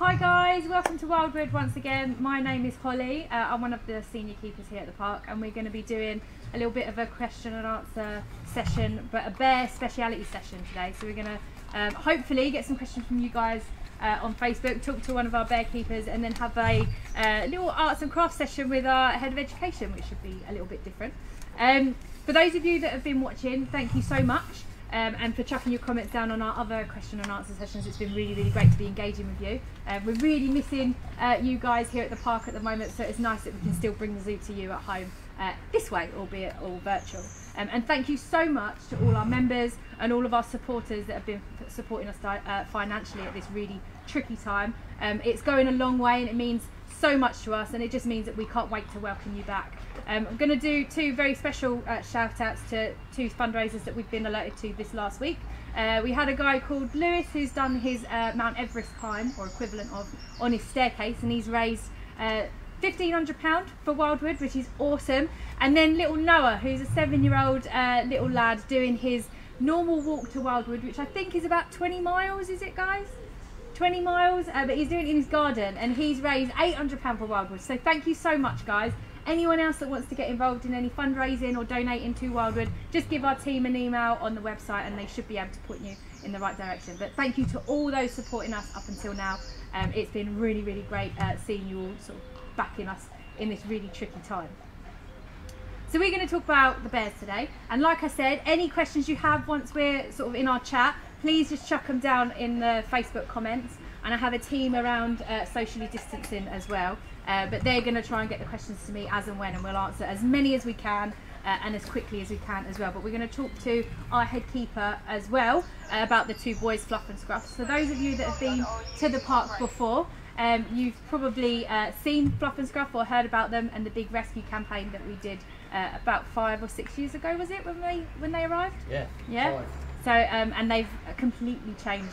Hi guys, welcome to Wildwood once again. My name is Holly. Uh, I'm one of the senior keepers here at the park, and we're going to be doing a little bit of a question and answer session, but a bear speciality session today. So we're going to um, hopefully get some questions from you guys uh, on Facebook, talk to one of our bear keepers, and then have a uh, little arts and crafts session with our head of education, which should be a little bit different. Um, for those of you that have been watching, thank you so much. Um, and for chucking your comments down on our other question and answer sessions. It's been really, really great to be engaging with you. Uh, we're really missing uh, you guys here at the park at the moment, so it's nice that we can still bring the zoo to you at home uh, this way, albeit all virtual. Um, and thank you so much to all our members and all of our supporters that have been supporting us uh, financially at this really tricky time. Um, it's going a long way and it means so much to us and it just means that we can't wait to welcome you back. Um, I'm going to do two very special uh, shout outs to two fundraisers that we've been alerted to this last week. Uh, we had a guy called Lewis who's done his uh, Mount Everest climb or equivalent of on his staircase and he's raised £1,500 uh, for Wildwood which is awesome and then little Noah who's a seven year old uh, little lad doing his normal walk to Wildwood which I think is about 20 miles is it guys? 20 miles, uh, but he's doing it in his garden and he's raised £800 for Wildwood. So thank you so much, guys. Anyone else that wants to get involved in any fundraising or donating to Wildwood, just give our team an email on the website and they should be able to put you in the right direction. But thank you to all those supporting us up until now. Um, it's been really, really great uh, seeing you all sort of backing us in this really tricky time. So we're going to talk about the bears today. And like I said, any questions you have once we're sort of in our chat, please just chuck them down in the Facebook comments. And I have a team around uh, socially distancing as well. Uh, but they're going to try and get the questions to me as and when, and we'll answer as many as we can uh, and as quickly as we can as well. But we're going to talk to our head keeper as well uh, about the two boys, Fluff and Scruff. So those of you that have been to the park before, um, you've probably uh, seen Fluff and Scruff or heard about them and the big rescue campaign that we did uh, about five or six years ago. Was it when they when they arrived? Yeah. Yeah. Five. So, um, and they've completely changed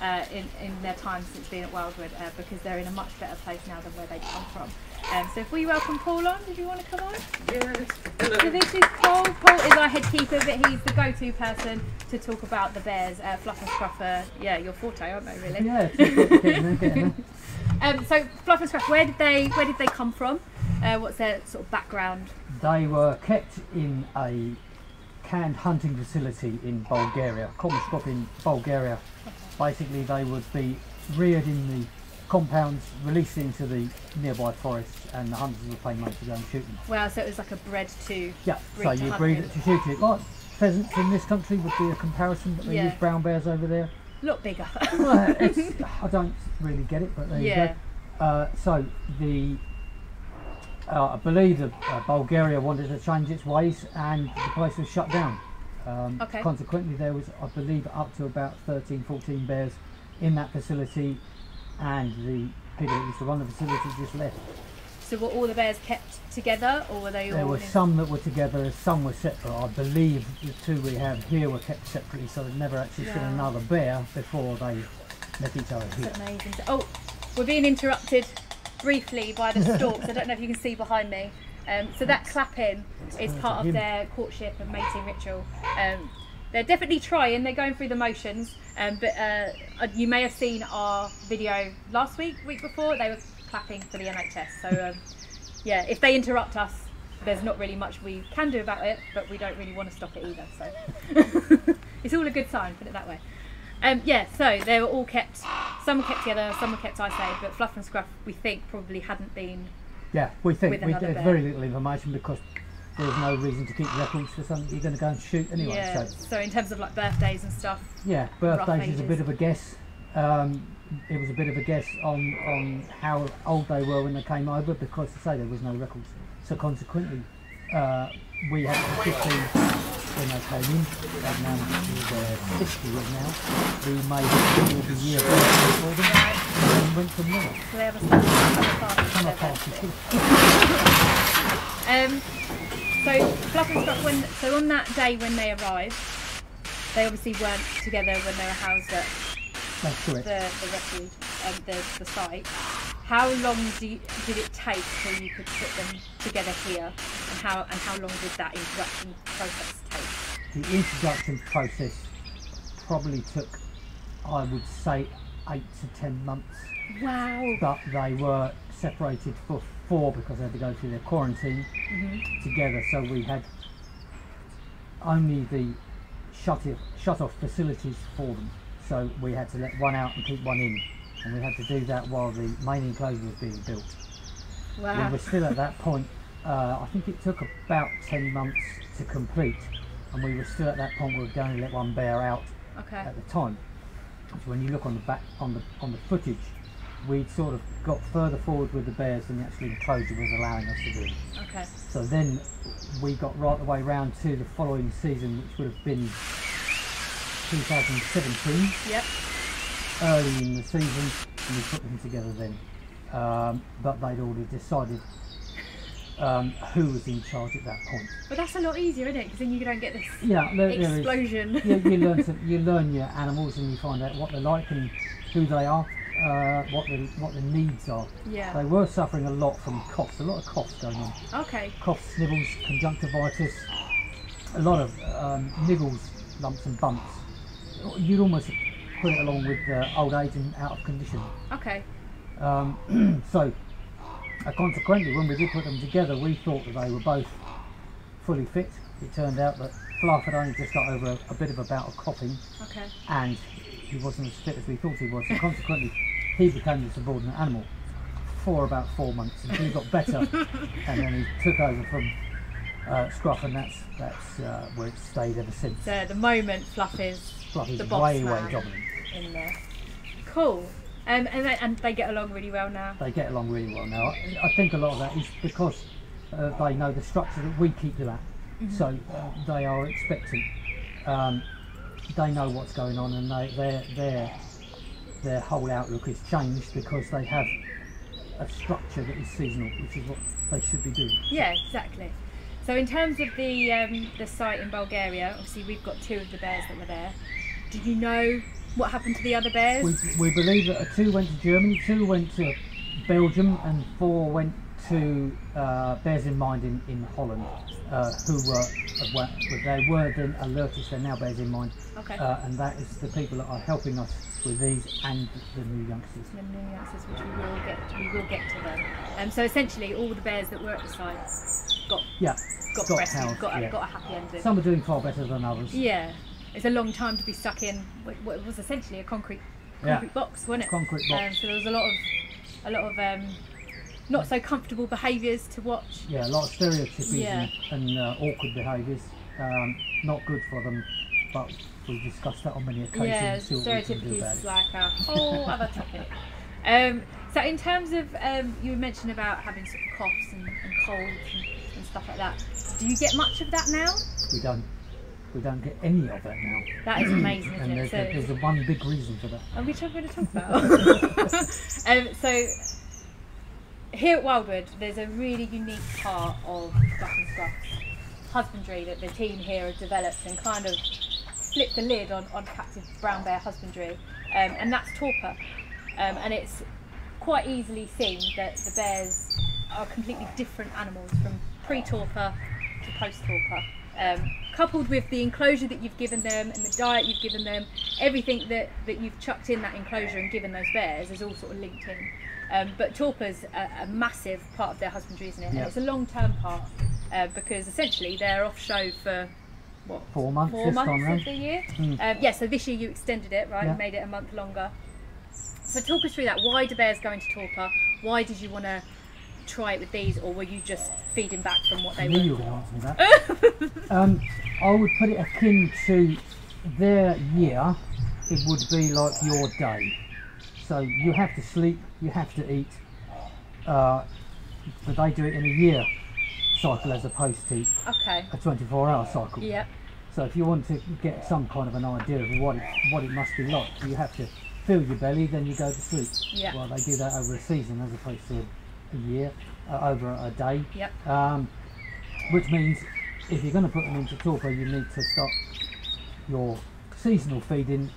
uh, in, in their time since being at Wildwood uh, because they're in a much better place now than where they come from. Um, so if we welcome Paul on, did you want to come on? Yes. So this is Paul. Paul is our head keeper, but he's the go-to person to talk about the bears. Uh, Fluff and Scruff, uh, yeah, your forte, aren't they? Really? Yeah. um, so Fluff and Scruff, where did they where did they come from? Uh, what's their sort of background? They were kept in a canned hunting facility in Bulgaria, Komishkop in Bulgaria. Basically, they would be reared in the compounds, released into the nearby forests, and the hunters would pay money to go and shoot them. Wow, so it was like a bred to. Yeah, so you breed it to shoot it. Like pheasants in this country would be a comparison, but they yeah. use brown bears over there. A lot bigger. well, I don't really get it, but there yeah. you go. Uh, so the uh, I believe that uh, Bulgaria wanted to change its ways and the place was shut down. Um, okay. Consequently, there was, I believe, up to about 13, 14 bears in that facility, and the people that used to run the facility just left. So were all the bears kept together, or were they there all? There were some that were together, some were separate. I believe the two we have here were kept separately, so they'd never actually yeah. seen another bear before they met each other here. That's amazing. Oh, we're being interrupted briefly by the storks. I don't know if you can see behind me. Um, so that clapping is part of their courtship and mating ritual. Um, they're definitely trying, they're going through the motions, um, but uh, uh you may have seen our video last week, week before, they were clapping for the NHS. So um, yeah, if they interrupt us, there's not really much we can do about it, but we don't really want to stop it either. So it's all a good sign, put it that way. Um, yeah, so they were all kept, some were kept together, some were kept isolated, but Fluff and Scruff, we think, probably hadn't been. Yeah, we think we, there's very little information because there's no reason to keep records for something you're going to go and shoot anyway. Yeah, so, so in terms of like birthdays and stuff. Yeah, birthdays is a bit of a guess. Um, it was a bit of a guess on, on how old they were when they came over because, to say, there was no records. So consequently, uh, we had 15 when they came in, and now they're 60 right now. We made the year for them went from there. So they have a summer party. um, so Fluff and Scruff, when, so on that day when they arrived, they obviously weren't together when they were housed at the, the refuge, um, the, the site. How long you, did it take till you could put them together here, and how and how long did that introduction process take? The introduction process probably took, I would say, eight to ten months. Wow. but they were separated for four because they had to go through their quarantine hmm together. So we had only the shut off, shut off facilities for them. So we had to let one out and keep one in, and we had to do that while the main enclosure was being built. We Wow. were still at that point. Uh, I think it took about ten months to complete, and we were still at that point. where We were going to let one bear out Okay. at the time. So when you look on the back on the on the footage, we'd sort of got further forward with the bears than the actual enclosure was allowing us to do. Okay. So then we got right the way round to the following season, which would have been 2017, Yep. early in the season, and we put them together then. Um, but they'd already decided um, who was in charge at that point. But that's a lot easier, isn't it? Because then you don't get this Yeah, there, there is. explosion. you, you learn to, you learn your animals and you find out what they're like and who they are, uh, what the what the needs are. yeah. They were suffering a lot from coughs, a lot of coughs going on. Okay. coughs, snivels, conjunctivitis, a lot of um, niggles, lumps and bumps. You'd almost put it along with uh, old age and out of condition. Okay. Um, so, uh, consequently, when we did put them together, we thought that they were both fully fit. It turned out that Fluff had only just got over a, a bit of a bout of coughing, Okay. and he wasn't as fit as we thought he was. So consequently, he became the subordinate animal for about four months until he got better, and then he took over from uh, Scruff, and that's that's uh, where it stayed ever since. So at the moment, Fluff is Fluffy's the boss way way man. dominant. in there. Cool. Um, and, they, and they get along really well now. They get along really well now. I, I think a lot of that is because uh, they know the structure that we keep them at, so uh, they are expectant. Um, they know what's going on, and they, their their their whole outlook is changed because they have a structure that is seasonal, which is what they should be doing. Yeah, exactly. So in terms of the um, the site in Bulgaria, obviously we've got two of the bears that were there. Do you know what happened to the other bears? We, we believe that two went to Germany, two went to Belgium, and four went to uh, Bears in Mind in, in Holland, uh, who were, were they were then alerted. They're now Bears in Mind, okay. uh, and that is the people that are helping us with these and the new youngsters. the nuances which we will get we will get to them. Um, so essentially all the bears that were at the site got Yeah, got, Got breasted, housed, got, a, yeah. got a happy ending. some are doing far better than others. Yeah, it's a long time to be stuck in what what was essentially a concrete Yeah. concrete box, wasn't it? Concrete box. Um, so there was a lot of a lot of um, not so comfortable behaviours to watch. Yeah, a lot of stereotypies Yeah. and, and uh, awkward behaviours. Um, not good for them, but we've discussed that on many occasions. Yeah, see what we can do stereotypically about is like a whole other topic. Um, so in terms of um, you mentioned about having sort of coughs and, and colds and, and stuff like that. Do you get much of that now? We don't. We don't get any of that now. That is amazing, isn't and it? there's, So, a, there's one big reason for that. and which I'm going to talk about. um, so here at Wildwood, there's a really unique part of Scruff and husbandry that the team here have developed and kind of flipped the lid on, on captive brown bear husbandry, um, and that's torpor. Um, and it's quite easily seen that the bears are completely different animals from pre-torpor to post-torpor. Um, coupled with the enclosure that you've given them and the diet you've given them, everything that, that you've chucked in that enclosure and given those bears is all sort of linked in. Um, but torpor's a, a massive part of their husbandry, isn't it? Yeah. And it's a long-term part uh, because essentially they're off show for what Four months four this months time of the year. Mm. Um, yeah, so this year you extended it, right? Yeah. You made it a month longer. So talk us through that. Why do bears go into torpor? Why did you want to try it with these, or were you just feeding back from what I they knew were? you were going to answer me that. um, I would put it akin to their year. It would be like your day. So you have to sleep, you have to eat, uh, but they do it in a year cycle as opposed to Okay. a 24-hour cycle. Yeah. So if you want to get some kind of an idea of what it, what it must be like, you have to fill your belly, then you go to sleep. Yeah. Well, they do that over a season as opposed to a, year, uh, over a day. Yep. Um, which means if you're going to put them into torpor, you need to stop your seasonal feeding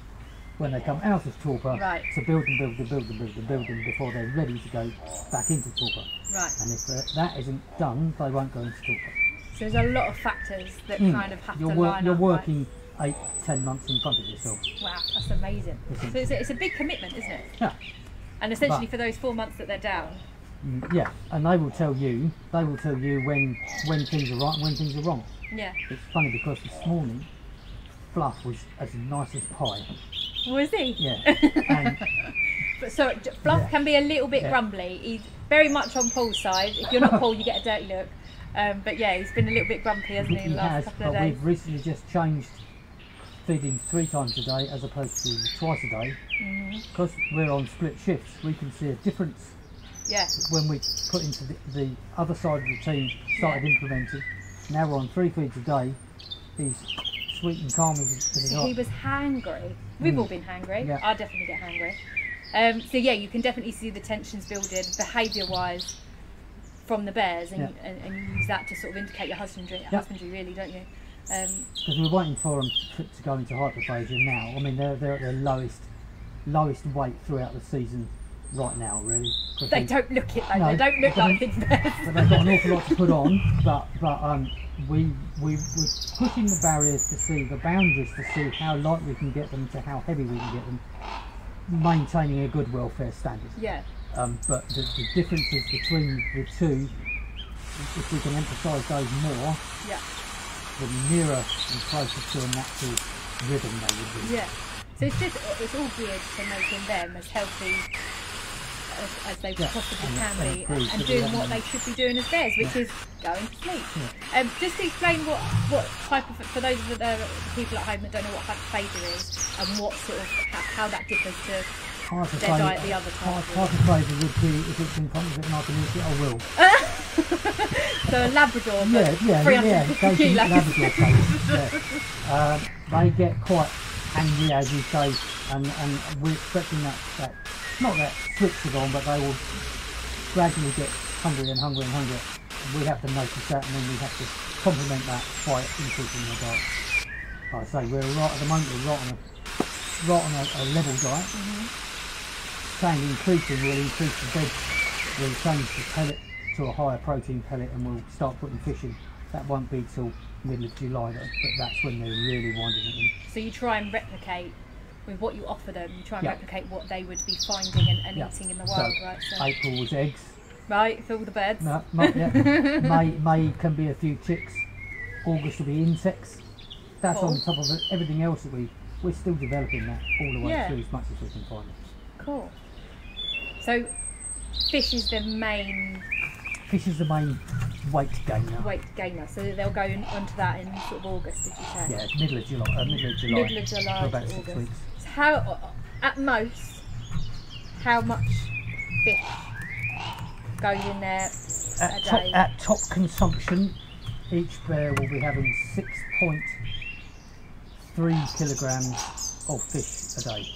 when they come out of torpor Right. to build and build and build and build and build them before they're ready to go back into torpor. Right. And if uh, that isn't done, they won't go into torpor. So there's a lot of factors that Mm. kind of have you're to line you're up. right? working eight, ten months in front of yourself. Wow, that's amazing. It is. So it's a, it's a big commitment, isn't it? Yeah. And essentially, But- for those four months that they're down, yeah, and they will tell you, they will tell you when when things are right and when things are wrong. yeah. It's funny because this morning, Fluff was as nice as pie. Was he? Yeah, and But so Fluff Yeah. can be a little bit Yeah. grumbly. He's very much on Paul's side. If you're not Paul, you get a dirty look. Um, but yeah, he's been a little bit grumpy, hasn't he, he the last has, couple of but days? we've recently just changed feeding three times a day as opposed to twice a day. Mm-hmm. Because we're on split shifts, we can see a difference Yeah, when we put into the, the other side of the team started Yeah. implementing. Now we're on three feeds a day. He's sweet and calm as, as so he was hangry. We've Mm. all been hangry. Yeah. I definitely get hangry. Um, so yeah, you can definitely see the tensions building behaviour-wise from the bears, and, Yeah. and, and you use that to sort of indicate your husbandry, Yeah. husbandry really, don't you? Um, Because we're waiting for them to, to go into hyperphagia now. I mean, they're, they're at their lowest lowest weight throughout the season right now, really. they don't look it though. No, they don't look like big bears. but they've got an awful lot to put on. But but um, we we we're pushing the barriers to see the boundaries to see how light we can get them to how heavy we can get them, maintaining a good welfare standard. yeah, Um, but the, the differences between the two, if we can emphasise those more, yeah. the nearer and closer to a natural rhythm they would be. Yeah. So it's just it's all geared to making them as healthy as, as they Yeah, possibly can be, and, and doing what they should be doing as theirs, which Yeah. is going to sleep. Yeah. Um, just to explain what what type of for those of the people at home that don't know what hyperphagia is and what sort of how, how that differs to their diet the other Hard, time. hard to say would be if it's in front of it and I can eat it, I will. So a Labrador, Yeah, yeah, yeah. Kilos. Labrador yeah. Um, they get quite angry, as you say, and, and we're expecting that, that not that switch to go on, but they will gradually get hungry and hungry and hungry. We have to notice that, and then we have to complement that by increasing their diet. Like I say, we're right at the moment. We're right on a right on a, a level diet. Mm-hmm. Saying increasing, we'll increase the bed. We'll change the pellet to a higher protein pellet, and we'll start putting fish in. That won't be till middle of July, but that's when they're really winding it in. So you try and replicate with what you offer them. You try and Yeah. replicate what they would be finding and, and Yeah. eating in the So, wild, right? So, April was eggs. right, for all the beds. No, not yet. May, May can be a few chicks. August will be insects. That's on top of everything else that we we're still developing that all the way Yeah. through as much as we can find it. Cool. So, fish is the main Fish is the main weight gainer. weight gainer, so they'll go in, onto that in sort of August, did you say? Yeah, middle of July. Uh, middle of July. Middle of July for about to six August. weeks. So how, at most, how much fish goes in there a At top, day? at top consumption, each bear will be having 6.3 kilograms of fish a day.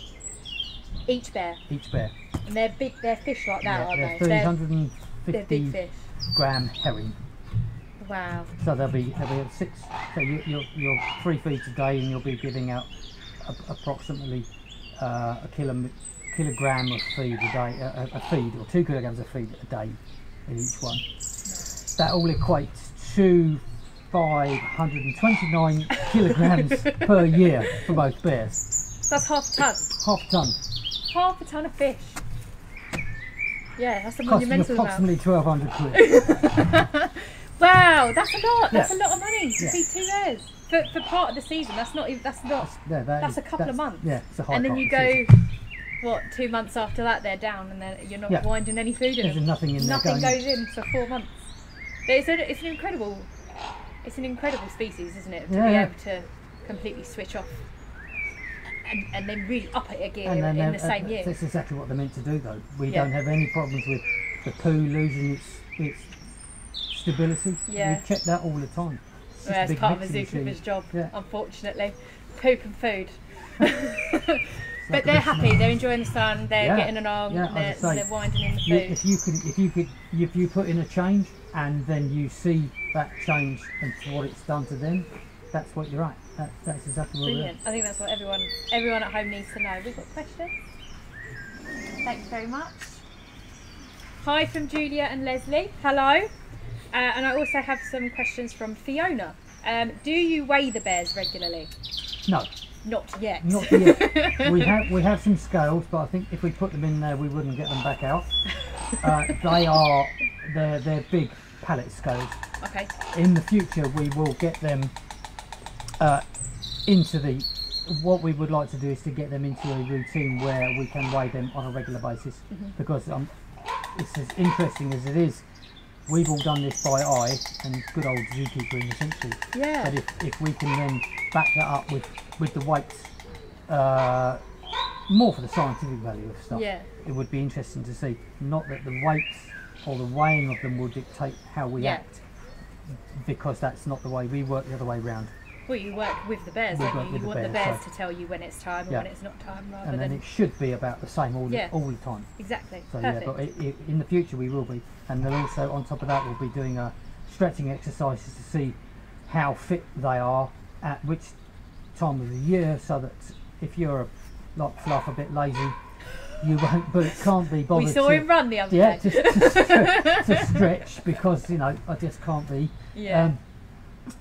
Each bear, Each bear. and they're big. They're fish like that, Yeah, aren't they're they? They're, 350 they're big fish. Gram herring. Wow. So there'll be they'll be six. So you, you're you're three feeds a day, and you'll be giving out a, approximately uh, a kilo, kilogram of feed a day, a, a- a feed or two kilograms of feed a day in each one. That all equates to 529 kilograms per year for both bears. That's half a ton. Half a ton, Half a ton of fish. Yeah, that's a costing monumental amount. approximately 1,200 quid. Wow, that's a lot. That's Yeah. a lot of money to Yeah. feed two bears for, for part of the season. That's not even. That's not. Yeah, that That's is- a couple of months. Yeah, it's a high and then you the go, what? Two months after that, they're down, and then you're not Yeah. winding any food in There's them. nothing in Nothing goes in for four months. But It's, a, it's an incredible. It's an incredible species, isn't it? To be able to completely switch off. And, and then really up it again And then in the same uh, year. That's exactly what they're meant to do, though. We Yeah. don't have any problems with the poo losing its its stability. Yeah. We check that all the time. It's a Well, it's big part of a zookeeper's job, Yeah. unfortunately. Poop and food. But they're happy. smell. They're enjoying the sun. They're Yeah, getting along. yeah, they're, say, they're winding in the You, food. if you can, if you could, if you put in a change and then you see that change and what it's done to them, that's what you're at. That, that's exactly what we're Brilliant. I think that's what everyone everyone at home needs to know. We've got questions. Thanks very much. Hi from Julia and Leslie. Hello. Uh, and I also have some questions from Fiona. Um, do you weigh the bears regularly? No, Not yet. Not yet. we have we have some scales, but I think if we put them in there, we wouldn't get them back out. Uh, they are they're they're big pallet scales. okay. In the future, we will get them uh, into the. What we would like to do is to get them into a routine where we can weigh them on a regular basis, Mm-hmm. because um, it's as interesting as it is. We've all done this by eye and good old zookeeper in the century. Yeah. But if, if we can then back that up with, with the weights, uh, more for the scientific value of stuff, Yeah. it would be interesting to see. Not that the weights or the weighing of them will dictate how we Yeah. act, because that's not the way we work the other way round. Well, you work with the bears, don't you? You the want the bears, bears so- to tell you when it's time and when it's not time, rather And then than it should be about the same all, Yeah. the, all the time. exactly. So Perfect. yeah, but i i in the future we will be, and then also on top of that we'll be doing uh, stretching exercises to see how fit they are at which time of the year, so that if you're a, like fluff a bit lazy, you won't. But it can't be bothered. we saw to, him run the other Yeah, day. to, to, to stretch because you know I just can't be. yeah. Um,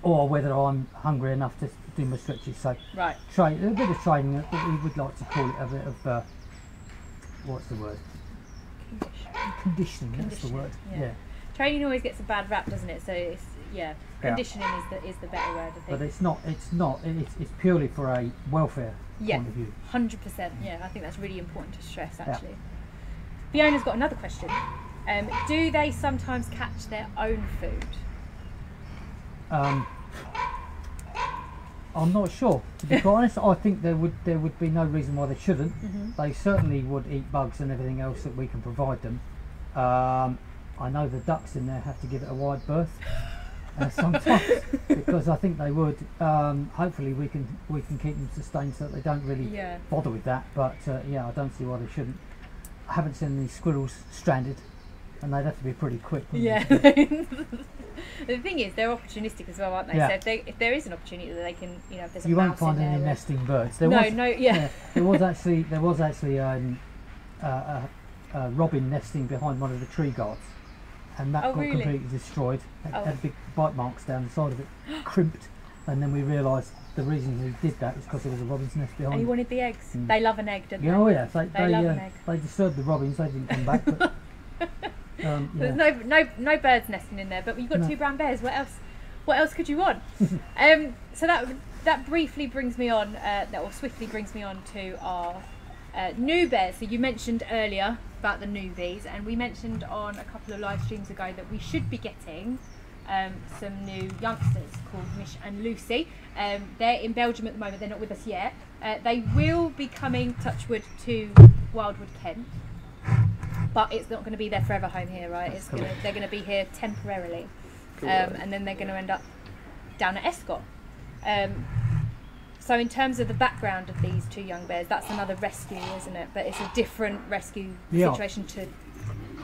or whether I'm hungry enough to do my stretches. So right. train a bit of training. uh, We would like to call it a bit of uh, what's the word? Conditioning. That's the Conditioning, word. yeah. Yeah. Training always gets a bad rap, doesn't it? So it's yeah. Yeah. Conditioning is the is the better word, I But it's not. It's not. It's, it's purely for a welfare Yeah. point of view. Hundred percent. Yeah, I think that's really important to stress. Actually, the owner's got another question. Um, do they sometimes catch their own food? Um, I'm not sure. To be quite honest, I think there would there would be no reason why they shouldn't. Mhm. They certainly would eat bugs and everything else that we can provide them. Um, I know the ducks in there have to give it a wide berth uh, sometimes because I think they would. Um, hopefully, we can we can keep them sustained so that they don't really Yeah. bother with that. But uh, yeah, I don't see why they shouldn't. I haven't seen any squirrels stranded, and they'd have to be pretty quick. Yeah. the thing is, they're opportunistic as well, aren't they? Yeah. So if, they, if there is an opportunity that they can, you know, if there's a you won't find in any there, nesting birds. There no, was, no, yeah. there was actually there was actually um, a, a, a robin nesting behind one of the tree guards, and that Oh, got really? completely destroyed. It Oh. had big bite marks down the side of it, crimped, and then we realised the reason he did that is because there was a robin's nest behind. And you it. wanted the eggs. Mm. They love an egg, don't Yeah, they? oh yeah, they They they, love uh, an egg. they disturbed the robins. They didn't come back. Um, yeah. There's no no no birds nesting in there, but you've got No. two brown bears. What else? What else could you want? um, so that that briefly brings me on, uh, that or swiftly brings me on to our uh, new bears. So you mentioned earlier about the newbies, and we mentioned on a couple of live streams ago that we should be getting um, some new youngsters called Mish and Lucy. Um, they're in Belgium at the moment. They're not with us yet. Uh, they will be coming, Touchwood, to Wildwood, Kent. But it's not going to be their forever home here, right? It's gonna, they're going to be here temporarily, um, and then they're going to end up down at Escot. Um, so, in terms of the background of these two young bears, that's another rescue, isn't it? But it's a different rescue Yeah. situation to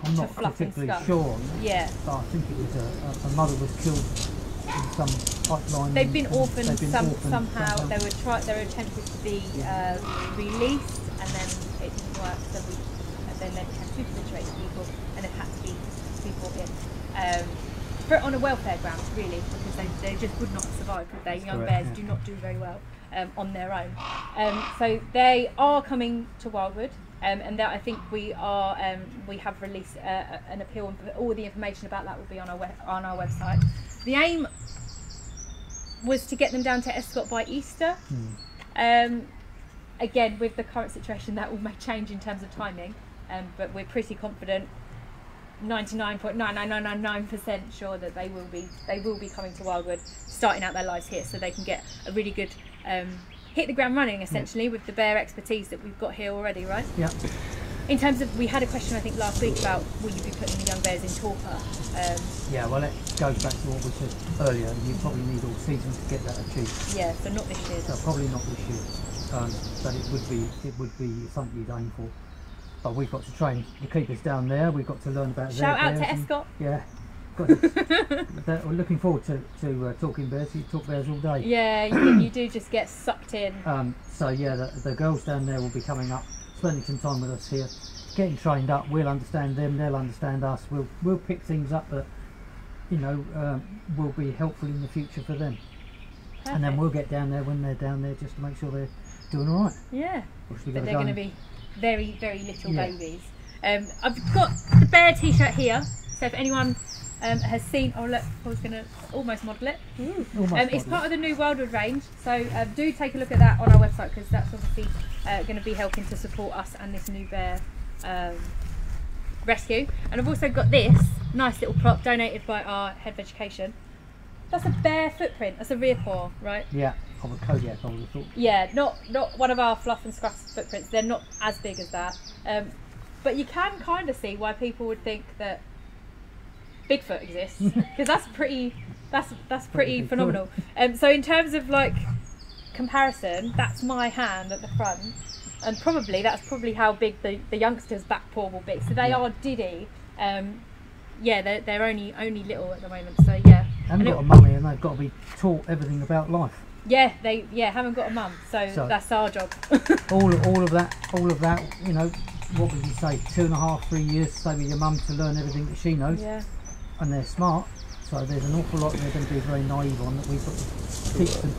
I'm not fluff and particularly sure, yeah. but I think it was a, a, a mother was killed in some pipeline. They've been orphaned, they've been some, orphaned somehow. somehow. They were try, they were attempted to be uh, released, and then it didn't work. So we, then they've became super situated people, and they've had to be to be brought in. Um, for, on a welfare grounds, really, because they, they just would not survive. They? That's Young correct, bears yeah. do not do very well um, on their own. Um, so they are coming to Wildwood. Um, and that I think we are um, we have released uh, an appeal, and all the information about that will be on our on our website. The aim was to get them down to Escot by Easter. Hmm. Um, again, with the current situation, that will may change in terms of timing, um, but we're pretty confident. 99.99999% sure that they will be they will be coming to Wildwood, starting out their lives here, so they can get a really good um, hit the ground running essentially with the bear expertise that we've got here already, right? Yeah, In terms of, we had a question I think last week about will you be putting the young bears in torpor? Um, yeah. Well, it goes back to what we said earlier. You probably need all season to get that achieved. yeah, so not this year. So probably not this year, um, but it would be it would be something you'd aim for. But we've got to train the keepers down there. We've got to learn about their Shout out to and- Yeah, to, we're looking forward to to uh, talking bears. You talk bears all day. Yeah, you, you do just get sucked in. Um, so yeah, the, the girls down there will be coming up, spending some time with us here, getting trained up. We'll understand them, they'll understand us. We'll we'll pick things up that you know um, will be helpful in the future for them. And then we'll get down there when they're down there just to make sure they're doing all right. Yeah. But they're going to be very, very little Yeah. babies. Um, I've got the bear t-shirt here. So if anyone um, has seen, oh look, I was going to almost model it. Almost Um, it's modern. part of the new Wildwood range, so um, do take a look at that on our website because that's obviously uh, going to be helping to support us and this new bear um, rescue. And I've also got this nice little prop donated by our head of education. That's a bear footprint. That's a rear paw, right? Yeah, of a Kodiak, I would have thought. Yeah, not not one of our fluff and scruff footprints. They're not as big as that. Um, but you can kind of see why people would think that Bigfoot exists because that's pretty. That's that's pretty Pretty phenomenal. Um, so in terms of like comparison, that's my hand at the front, and probably that's probably how big the, the youngster's back paw will be. So they Yeah. are diddy. Um, yeah, they're, they're only only little at the moment. So yeah, Haven't And got a mummy and they've got to be taught everything about life. yeah, they yeah haven't got a mum, so, So- that's our job. All, all of that, all of that, you know, what would you say, two and a half, three years, stay with your mum to learn everything that she knows, yeah. and they're smart. So there's an awful lot they're going to be very naive on that we've got to teach them.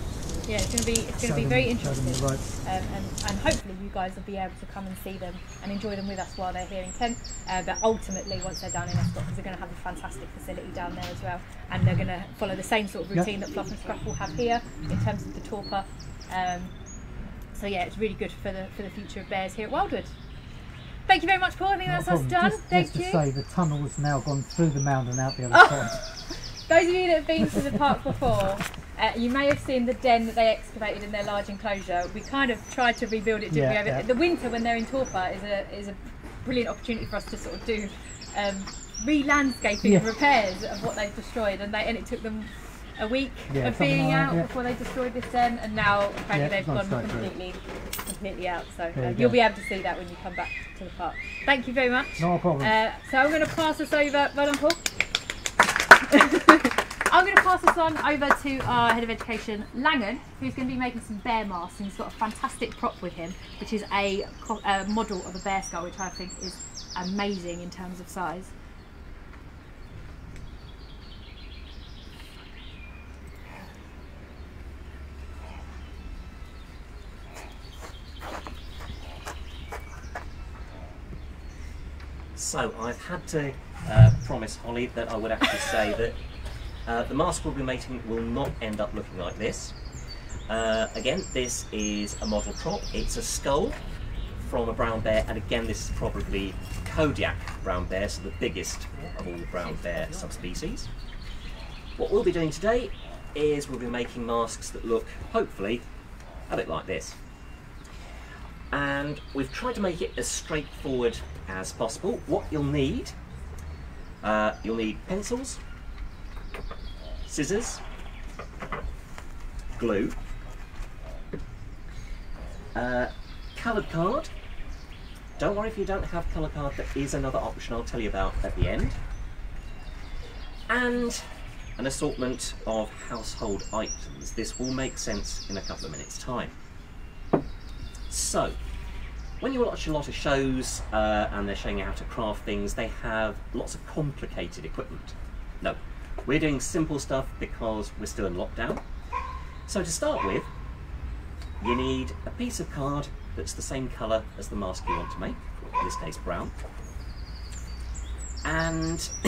Yeah, it's going to be it's going to be very interesting, um, and and hopefully you guys will be able to come and see them and enjoy them with us while they're here in Kent. Uh, but ultimately, once they're down in Escot, because they're going to have a fantastic facility down there as well, and they're going to follow the same sort of routine that Fluff and Scruff will have here in terms of the torpor. Um, so yeah, it's really good for the for the future of bears here at Wildwood. Thank you very much, Paul. I think that's us done. Just, Thank just you. to say, the tunnel's now gone through the mound and out the other Oh. side. Those of you that have been to the park before, uh, you may have seen the den that they excavated in their large enclosure. We kind of tried to rebuild it, didn't Yeah, we? Yeah. The winter when they're in torpor is a is a brilliant opportunity for us to sort of do um, re-landscaping and Yeah. repairs of what they've destroyed, and they and it took them a week of being like out before they destroyed this den, and now apparently they've gone gone straight through. completely completely out. So uh, you you'll be able to see that when you come back to the park. Thank you very much. Not a problem. Uh, so I'm going to pass this over. Done, Paul. I'm going to pass this on over to our head of education, Langan, who's going to be making some bear masks, and he's got a fantastic prop with him, which is a, a model of a bear skull, which I think is amazing in terms of size. So I've had to uh, promise Holly that I would actually say that uh, the mask we'll be making will not end up looking like this. Uh, again, this is a model prop. It's a skull from a brown bear, and again, this is probably Kodiak brown bear, so the biggest of all brown bear subspecies. What we'll be doing today is we'll be making masks that look, hopefully, a bit like this and we've tried to make it as straightforward as possible. What you'll need, uh, you'll need pencils, scissors, glue, uh, coloured card. Don't worry if you don't have colour card, there is another option I'll tell you about at the end. And an assortment of household items. This will make sense in a couple of minutes' time. So, when you watch a lot of shows uh, and they're showing you how to craft things, they have lots of complicated equipment. No, we're doing simple stuff because we're still in lockdown. So to start with, you need a piece of card that's the same colour as the mask you want to make, in this case brown, and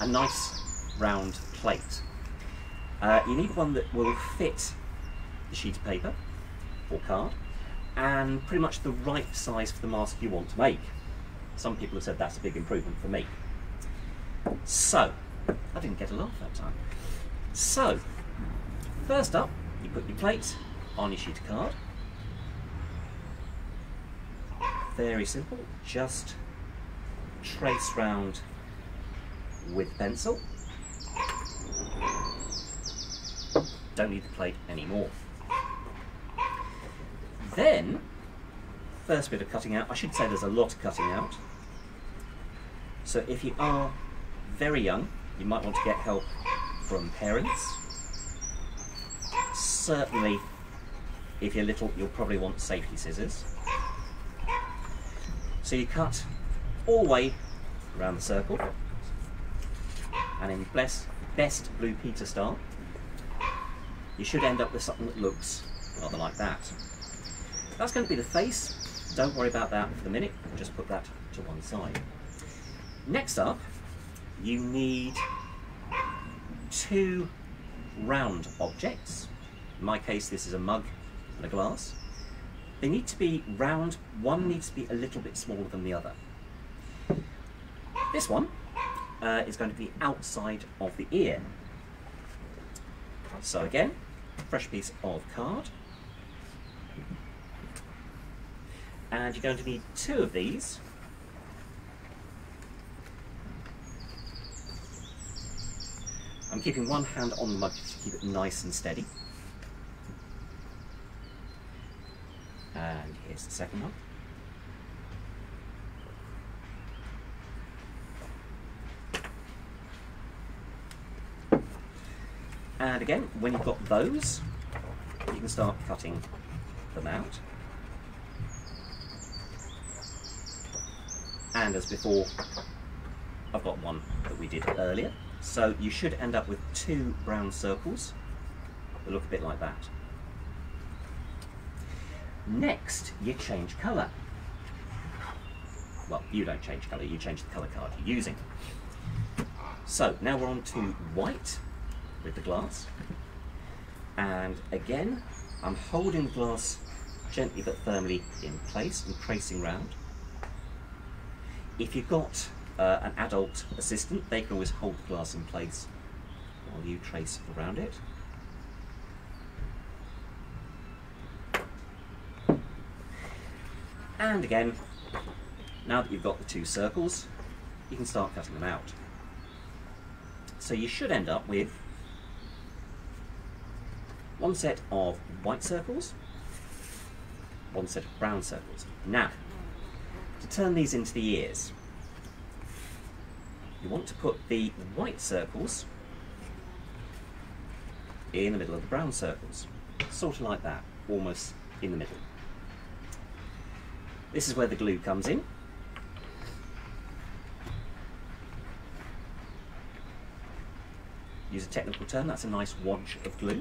a nice round plate. Uh, you need one that will fit the sheet of paper or card and pretty much the right size for the mask you want to make. Some people have said that's a big improvement for me. So, I didn't get a laugh that time. So, first up, you put your plate on your sheet of card. Very simple, just trace round with pencil. Don't need the plate anymore. Then, first bit of cutting out, I should say there's a lot of cutting out. So if you are very young, you might want to get help from parents. Certainly, if you're little, you'll probably want safety scissors. So you cut all the way around the circle, and in best, best Blue Peter style, you should end up with something that looks rather like that. That's going to be the face. Don't worry about that for the minute. Just put that to one side. Next up, you need two round objects. In my case, this is a mug and a glass. They need to be round. One needs to be a little bit smaller than the other. This one uh, is going to be outside of the ear. So again, fresh piece of card. And you're going to need two of these. I'm keeping one hand on the mug to keep it nice and steady. And here's the second one. And again, when you've got those, you can start cutting them out. And as before, I've got one that we did earlier. So you should end up with two brown circles that look a bit like that. Next, you change colour. Well, you don't change colour, you change the colour card you're using. So now we're on to white with the glass. And again, I'm holding the glass gently but firmly in place and tracing round. If you've got uh, an adult assistant, they can always hold the glass in place while you trace around it. And again, now that you've got the two circles, you can start cutting them out. So you should end up with one set of white circles, one set of brown circles. Now, to turn these into the ears, you want to put the white circles in the middle of the brown circles, sort of like that, almost in the middle. This is where the glue comes in. Use a technical term, that's a nice wodge of glue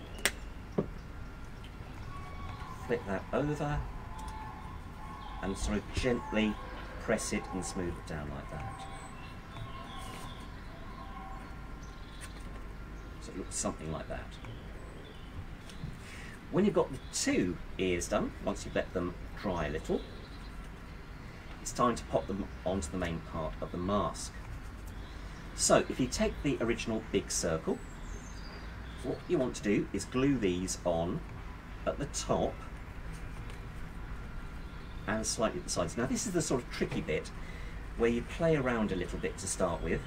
flip that over and sort of gently press it and smooth it down like that. It looks something like that. When you've got the two ears done, once you've let them dry a little, it's time to pop them onto the main part of the mask. So if you take the original big circle, what you want to do is glue these on at the top and slightly at the sides. Now this is the sort of tricky bit where you play around a little bit to start with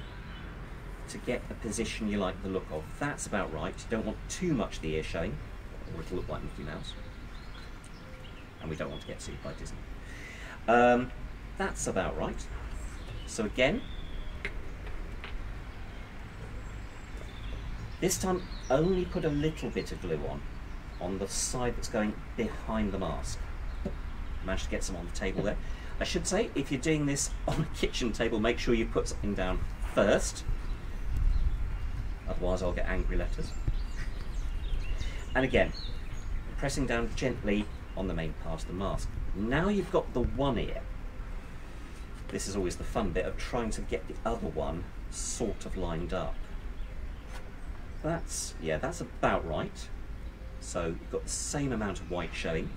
to get a position you like the look of. That's about right. You don't want too much the ear showing or it'll look like Mickey Mouse. And we don't want to get sued by Disney. Um, that's about right. So again, this time only put a little bit of glue on, on the side that's going behind the mask managed to get some on the table there. I should say, if you're doing this on a kitchen table, make sure you put something down first. Otherwise I'll get angry letters. And again, pressing down gently on the main part of the mask. Now you've got the one ear. This is always the fun bit of trying to get the other one sort of lined up. That's, yeah, that's about right. So you've got the same amount of white showing,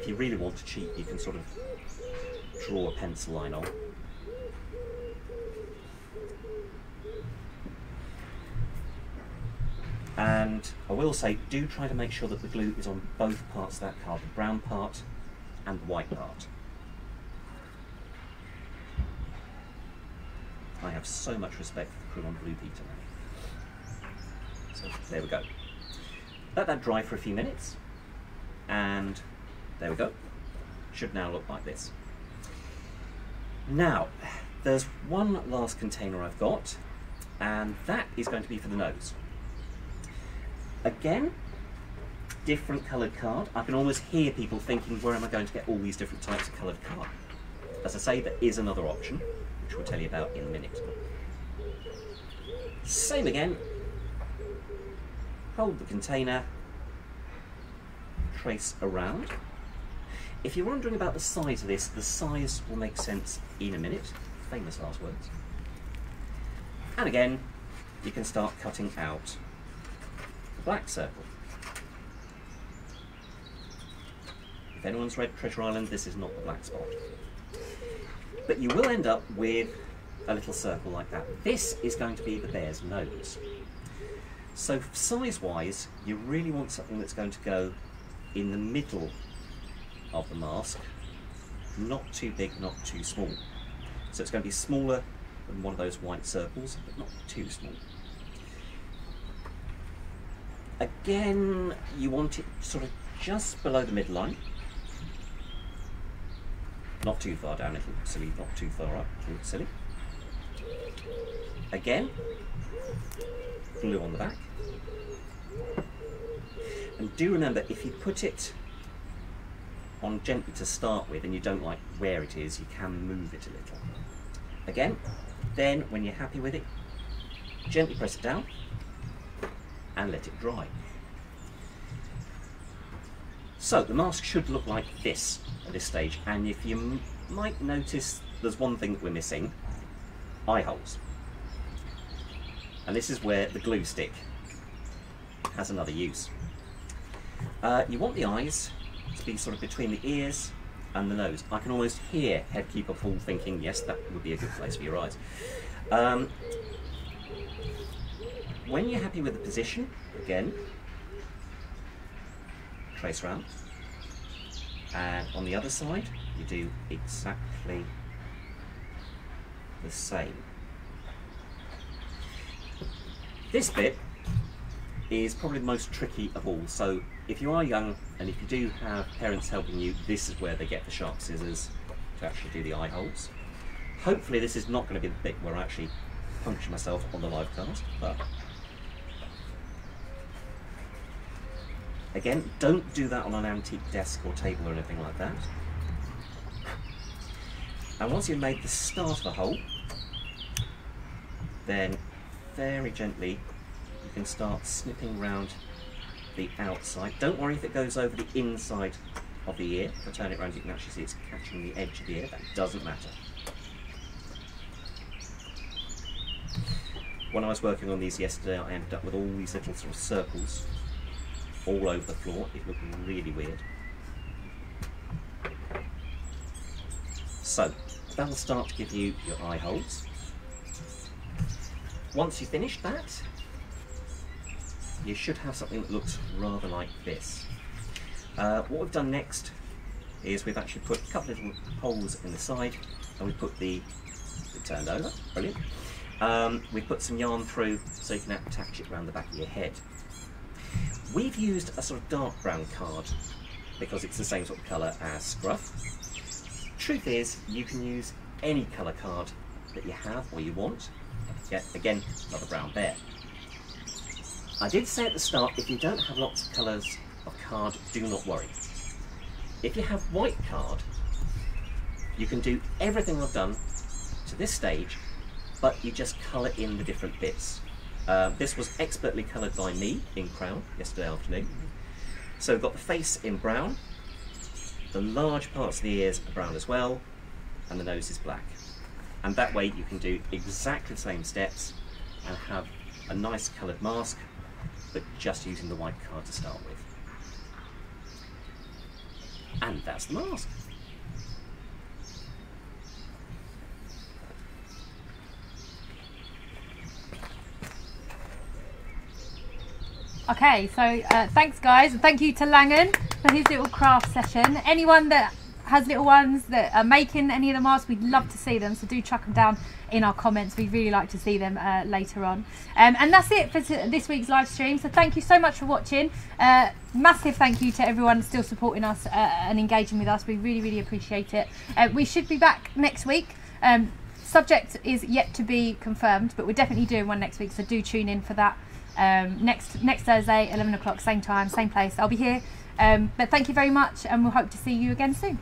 if you really want to cheat, you can sort of draw a pencil line on. And I will say, do try to make sure that the glue is on both parts of that card, the brown part and the white part. I have so much respect for the crew on Blue Peter now. So there we go. Let that dry for a few minutes and there we go. Should now look like this. Now, there's one last container I've got, and that is going to be for the nose. Again, different coloured card. I can almost hear people thinking, where am I going to get all these different types of coloured card? As I say, there is another option, which we'll tell you about in a minute. Same again. Hold the container, trace around If you're wondering about the size of this, the size will make sense in a minute. Famous last words. And again, you can start cutting out black circle. If anyone's read Treasure Island, this is not the black spot. But you will end up with a little circle like that. This is going to be the bear's nose. So size-wise, you really want something that's going to go in the middle of the mask, not too big, not too small. So it's going to be smaller than one of those white circles, but not too small. Again, you want it sort of just below the midline. Not too far down, it'll silly, not too far up, it'll silly. Again, glue on the back. And do remember, if you put it on gently to start with and you don't like where it is, you can move it a little. Again, then when you're happy with it, gently press it down and let it dry. So the mask should look like this at this stage and if you might notice there's one thing that we're missing, eye holes. And this is where the glue stick has another use. Uh, you want the eyes to be sort of between the ears and the nose. I can almost hear Headkeeper Paul thinking, yes, that would be a good place for your eyes. Um, when you're happy with the position, again, trace round. And on the other side, you do exactly the same. This bit is probably the most tricky of all. So if you are young and if you do have parents helping you, this is where they get the sharp scissors to actually do the eye holes. Hopefully this is not going to be the bit where I actually puncture myself on the live cast, but again, don't do that on an antique desk or table or anything like that. And once you've made the start of the hole, then very gently you can start snipping round the outside. Don't worry if it goes over the inside of the ear. If I turn it around you can actually see it's catching the edge of the ear. That doesn't matter. When I was working on these yesterday I ended up with all these little sort of circles all over the floor. It looked really weird. So, that'll start to give you your eye holes. Once you've finished that, you should have something that looks rather like this. Uh, what we've done next is we've actually put a couple of little holes in the side and we put the, it turned over, brilliant. Um, we put some yarn through so you can attach it around the back of your head. We've used a sort of dark brown card because it's the same sort of colour as Scruff. Truth is, you can use any colour card that you have or you want. Yeah, again, another brown bear. I did say at the start, if you don't have lots of colours of card, do not worry. If you have white card, you can do everything I've done to this stage, but you just colour in the different bits. Uh, this was expertly coloured by me in Crown yesterday afternoon. So we've got the face in brown, the large parts of the ears are brown as well, and the nose is black. And that way you can do exactly the same steps and have a nice coloured mask, but just using the white card to start with. And that's the mask. Okay, so uh, thanks guys, thank you to Langan for his little craft session. Anyone that has little ones that are making any of the masks, we'd love to see them. So do chuck them down in our comments. We'd really like to see them uh, later on. Um, and that's it for this week's live stream. So thank you so much for watching. Uh, massive thank you to everyone still supporting us uh, and engaging with us. We really, really appreciate it. Uh, we should be back next week. Um, subject is yet to be confirmed, but we're definitely doing one next week. So do tune in for that um, next next Thursday, 11 o'clock, same time, same place. I'll be here. Um, but thank you very much, and we'll hope to see you again soon.